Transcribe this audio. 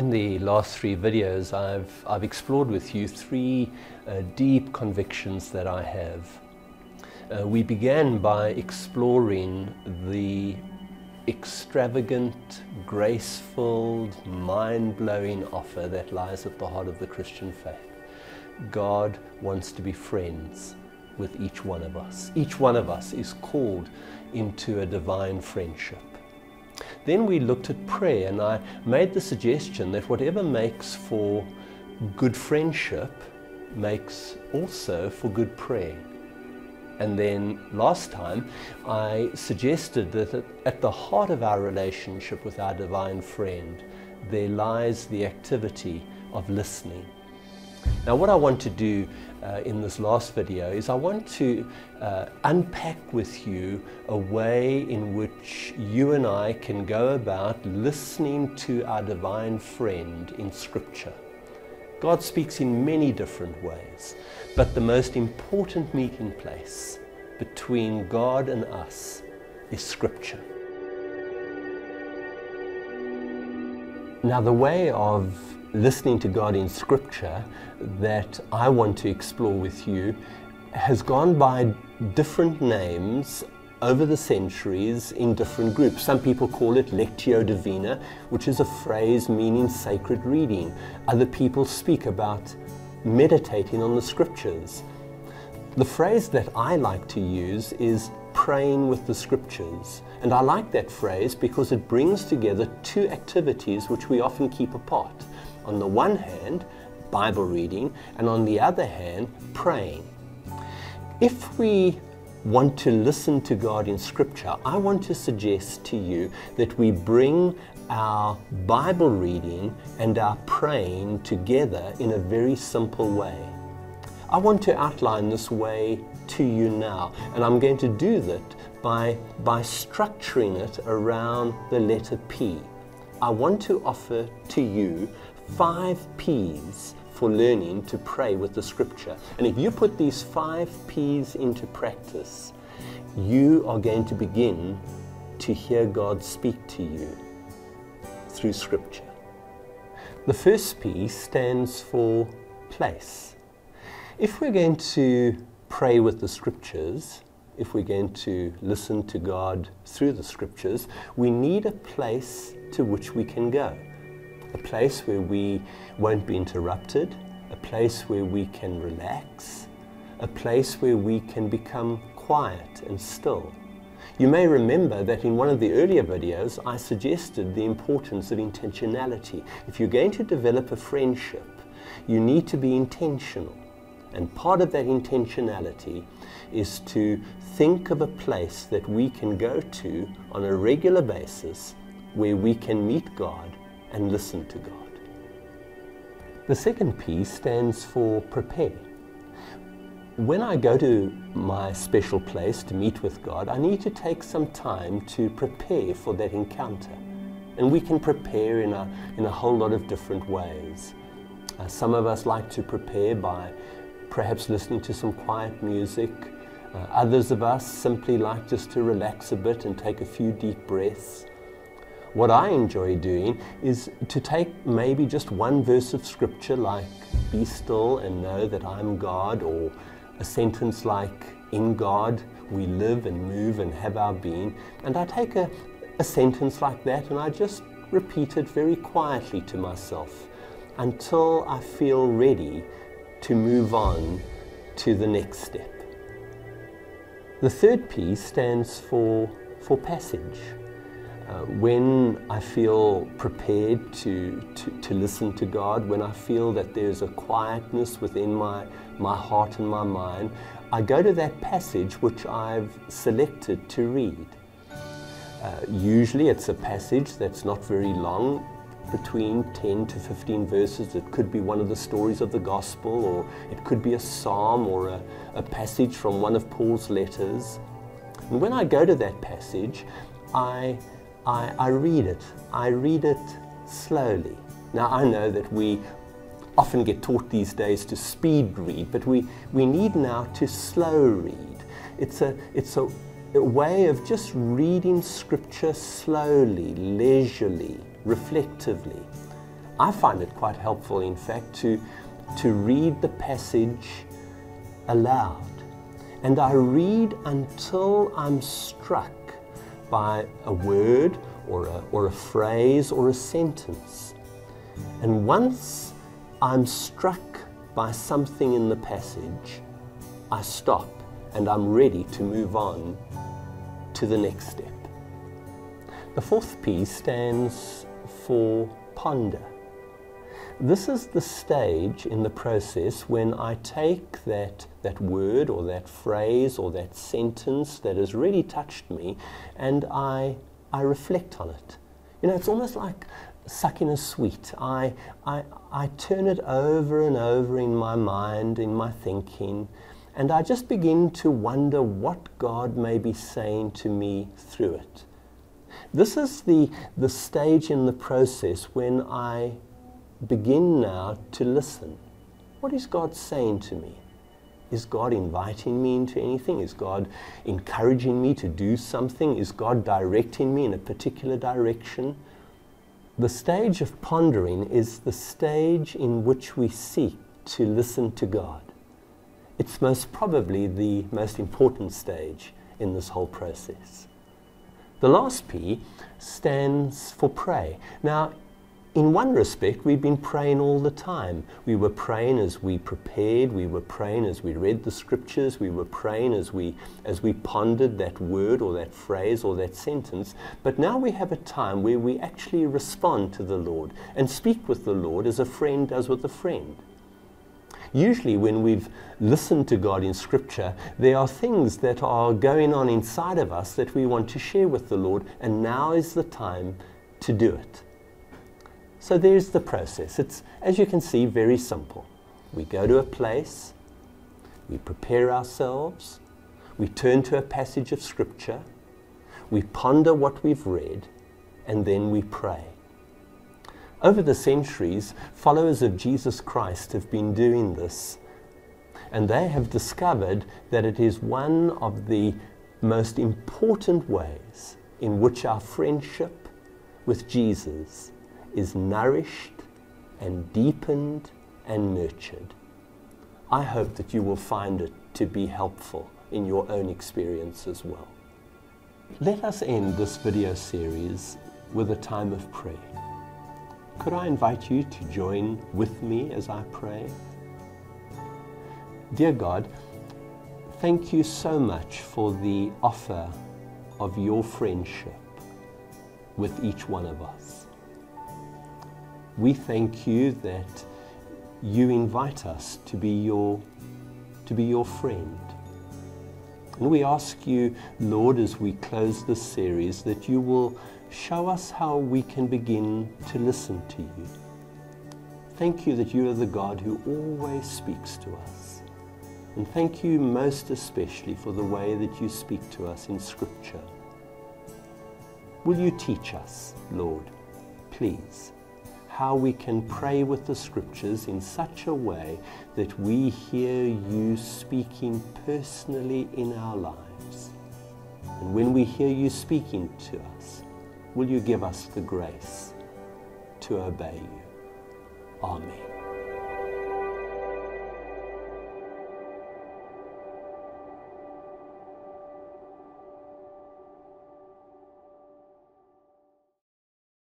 In the last three videos, I've, I've explored with you three uh, deep convictions that I have. Uh, we began by exploring the extravagant, graceful, mind-blowing offer that lies at the heart of the Christian faith. God wants to be friends with each one of us. Each one of us is called into a divine friendship. Then we looked at prayer, and I made the suggestion that whatever makes for good friendship makes also for good prayer. And then last time, I suggested that at the heart of our relationship with our divine friend, there lies the activity of listening. Now, what I want to do uh, in this last video is I want to uh, unpack with you a way in which you and I can go about listening to our divine friend in Scripture. God speaks in many different ways, but the most important meeting place between God and us is Scripture. Now, the way of listening to God in Scripture that I want to explore with you has gone by different names over the centuries in different groups. Some people call it Lectio Divina, which is a phrase meaning sacred reading. Other people speak about meditating on the scriptures. The phrase that I like to use is praying with the scriptures. And I like that phrase because it brings together two activities which we often keep apart on the one hand, Bible reading, and on the other hand, praying. If we want to listen to God in Scripture, I want to suggest to you that we bring our Bible reading and our praying together in a very simple way. I want to outline this way to you now, and I'm going to do that by, by structuring it around the letter P. I want to offer to you five P's for learning to pray with the scripture. And if you put these five P's into practice, you are going to begin to hear God speak to you through scripture. The first P stands for place. If we're going to pray with the scriptures, if we're going to listen to God through the scriptures, we need a place to which we can go a place where we won't be interrupted, a place where we can relax, a place where we can become quiet and still. You may remember that in one of the earlier videos I suggested the importance of intentionality. If you're going to develop a friendship, you need to be intentional. And part of that intentionality is to think of a place that we can go to on a regular basis where we can meet God and listen to God. The second P stands for prepare. When I go to my special place to meet with God, I need to take some time to prepare for that encounter. And we can prepare in a, in a whole lot of different ways. Uh, some of us like to prepare by perhaps listening to some quiet music. Uh, others of us simply like just to relax a bit and take a few deep breaths. What I enjoy doing is to take maybe just one verse of scripture like, be still and know that I'm God, or a sentence like, in God we live and move and have our being. And I take a, a sentence like that and I just repeat it very quietly to myself until I feel ready to move on to the next step. The third P stands for, for passage. Uh, when I feel prepared to, to, to, listen to God, when I feel that there's a quietness within my, my heart and my mind, I go to that passage which I've selected to read. Uh, usually it's a passage that's not very long, between 10 to 15 verses. It could be one of the stories of the gospel, or it could be a psalm or a, a passage from one of Paul's letters. And when I go to that passage, I I, I read it. I read it slowly. Now, I know that we often get taught these days to speed read, but we, we need now to slow read. It's, a, it's a, a way of just reading scripture slowly, leisurely, reflectively. I find it quite helpful, in fact, to, to read the passage aloud. And I read until I'm struck by a word or a, or a phrase or a sentence. And once I'm struck by something in the passage, I stop and I'm ready to move on to the next step. The fourth P stands for ponder. This is the stage in the process when I take that, that word or that phrase or that sentence that has really touched me and I, I reflect on it. You know, it's almost like sucking a sweet. I, I, I turn it over and over in my mind, in my thinking, and I just begin to wonder what God may be saying to me through it. This is the, the stage in the process when I begin now to listen. What is God saying to me? Is God inviting me into anything? Is God encouraging me to do something? Is God directing me in a particular direction? The stage of pondering is the stage in which we seek to listen to God. It's most probably the most important stage in this whole process. The last P stands for pray. Now, in one respect, we've been praying all the time. We were praying as we prepared, we were praying as we read the scriptures, we were praying as we, as we pondered that word or that phrase or that sentence. But now we have a time where we actually respond to the Lord and speak with the Lord as a friend does with a friend. Usually, when we've listened to God in Scripture, there are things that are going on inside of us that we want to share with the Lord, and now is the time to do it. So there's the process. It's, as you can see, very simple. We go to a place, we prepare ourselves, we turn to a passage of Scripture, we ponder what we've read, and then we pray. Over the centuries, followers of Jesus Christ have been doing this, and they have discovered that it is one of the most important ways in which our friendship with Jesus is nourished and deepened and nurtured. I hope that you will find it to be helpful in your own experience as well. Let us end this video series with a time of prayer. Could I invite you to join with me as I pray? Dear God, thank you so much for the offer of your friendship with each one of us. We thank you that you invite us to be your, to be your friend. And we ask you, Lord, as we close this series, that you will show us how we can begin to listen to you. Thank you that you are the God who always speaks to us. And thank you most especially for the way that you speak to us in Scripture. Will you teach us, Lord, please, how we can pray with the Scriptures in such a way that we hear you speaking personally in our lives? And when we hear you speaking to us, will you give us the grace to obey you? Amen.